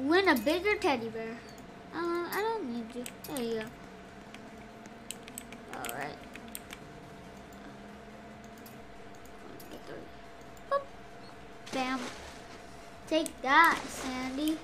win a bigger teddy bear. Uh, I don't need you. There you go. Alright. Bam. Take that, Sandy.